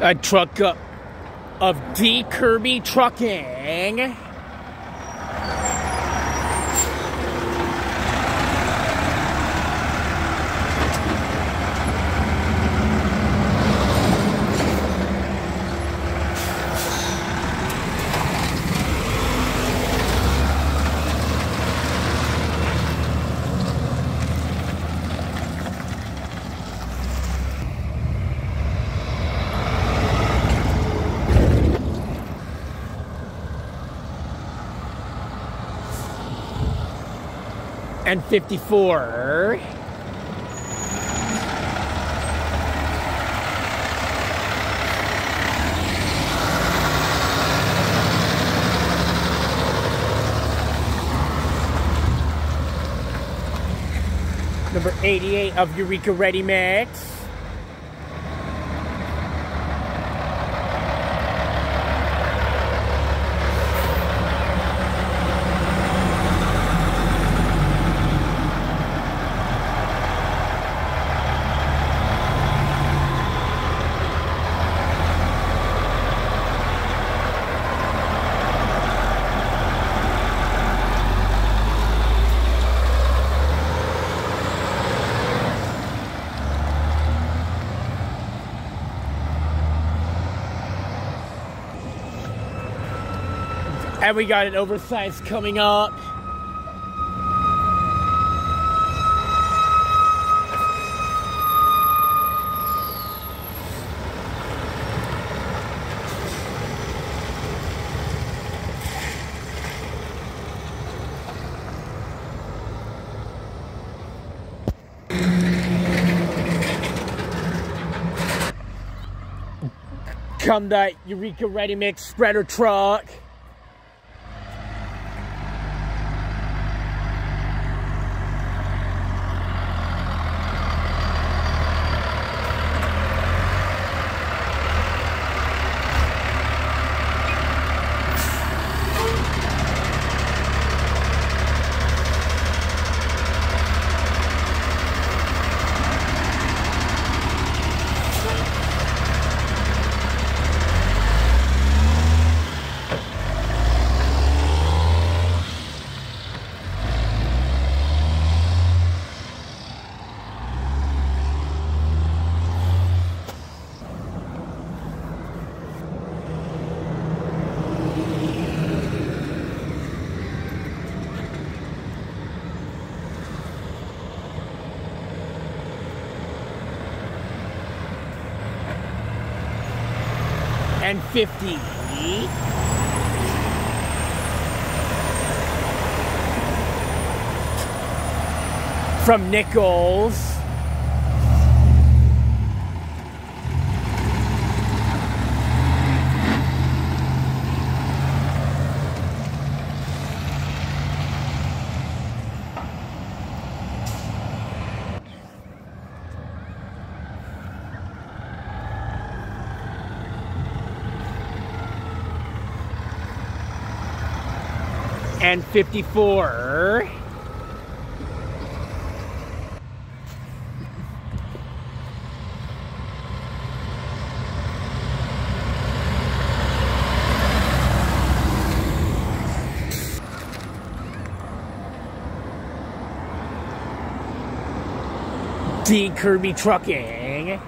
a truck uh, of D Kirby Trucking. And 54. Number 88 of Eureka Ready Mix. And we got an oversized coming up. Come that Eureka Ready Mix spreader truck. And 50. From Nichols. And 54. D Kirby Trucking.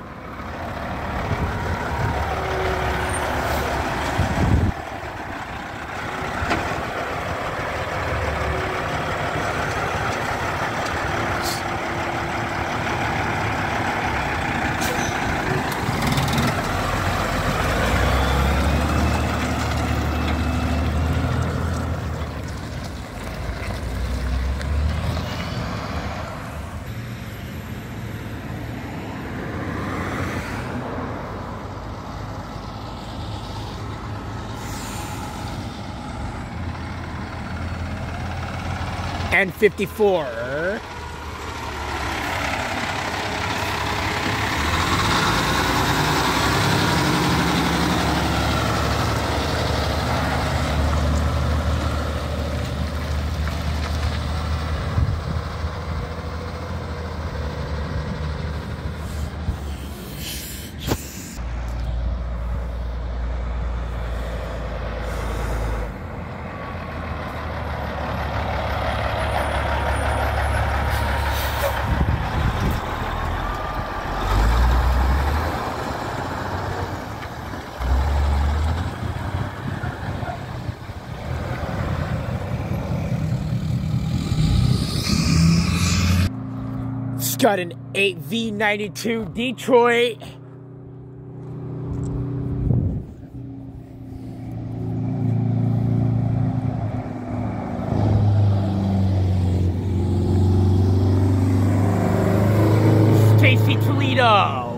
And 54. Got an 8V92 Detroit. Stacy Toledo.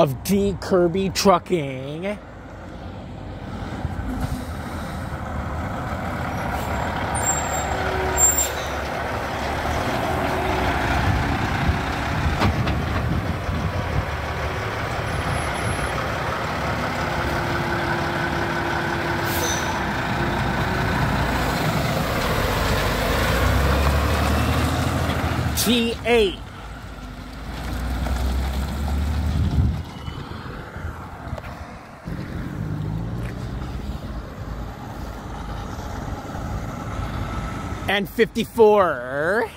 Of D. Kirby Trucking. G8. And 54.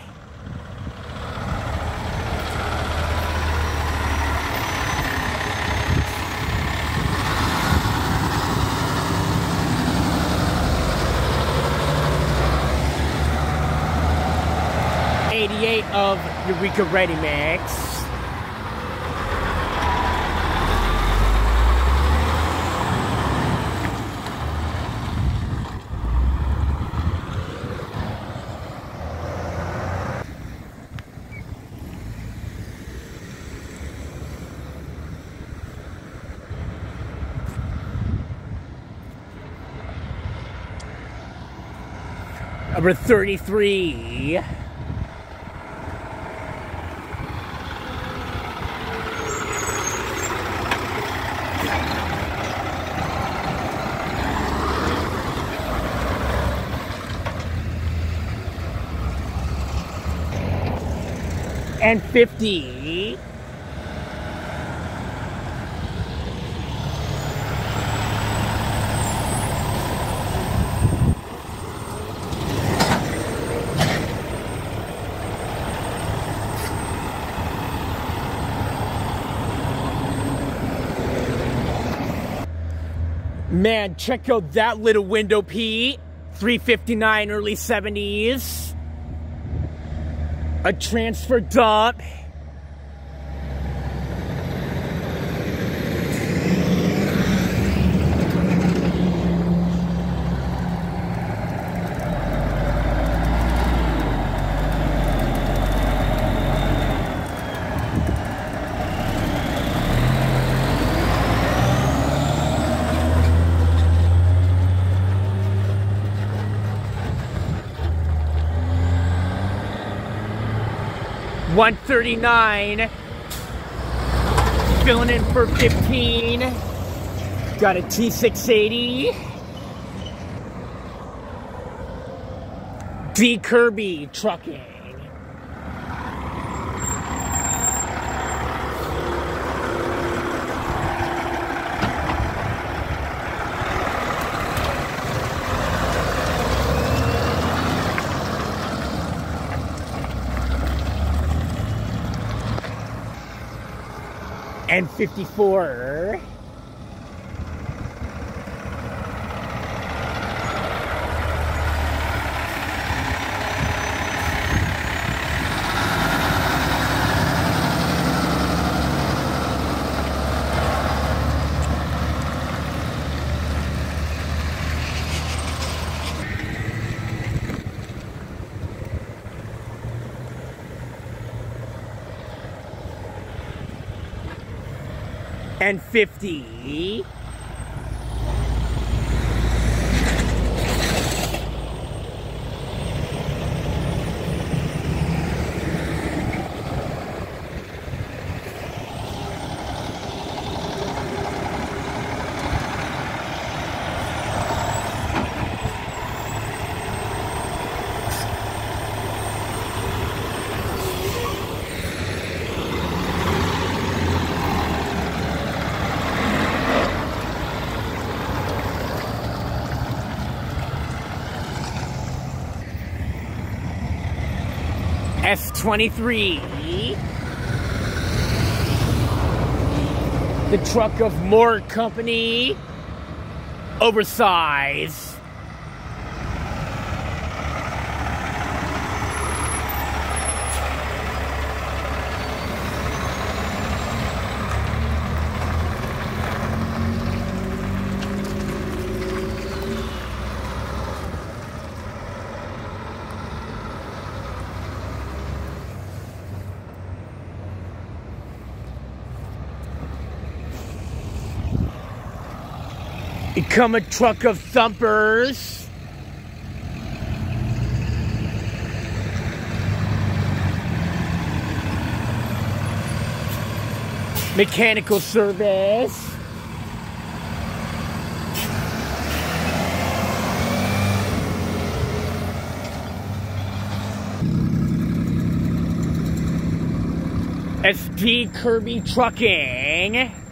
Eighty-eight of Eureka Ready Mix. Number 33. And 50. Man, check out that little window, Pete. 359 early 70s. A transfer dump. One thirty nine. Filling in for fifteen. Got a T six eighty. D Kirby trucking. And 54. And 50. S23. The truck of more company. Oversize. Become a truck of thumpers. Mechanical service. SP Kirby Trucking.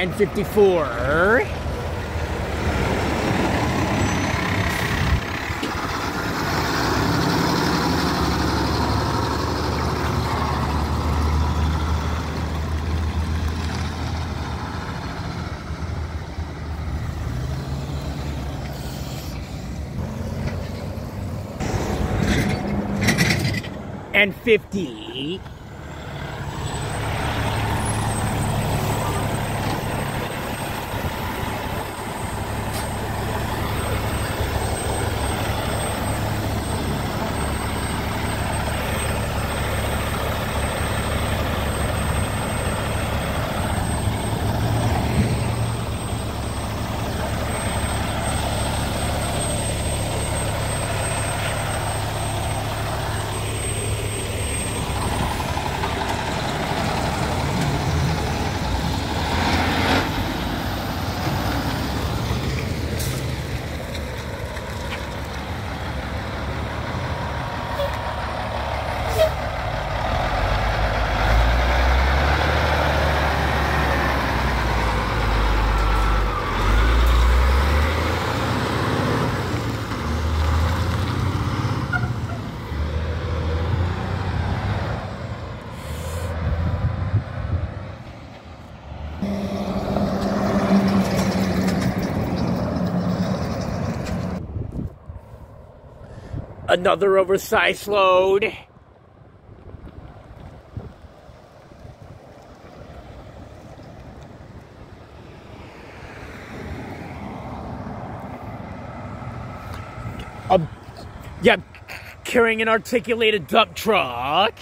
And 54. And 50. Another oversized load. Um, yeah, carrying an articulated dump truck.